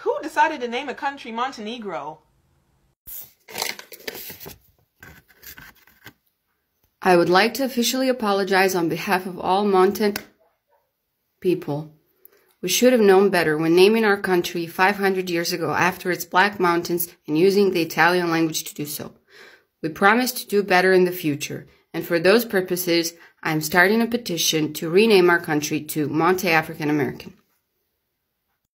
Who decided to name a country Montenegro? I would like to officially apologize on behalf of all Montenegrin people. We should have known better when naming our country 500 years ago after its Black Mountains and using the Italian language to do so. We promise to do better in the future, and for those purposes, I am starting a petition to rename our country to Monte African American.